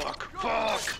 Fuck! Fuck!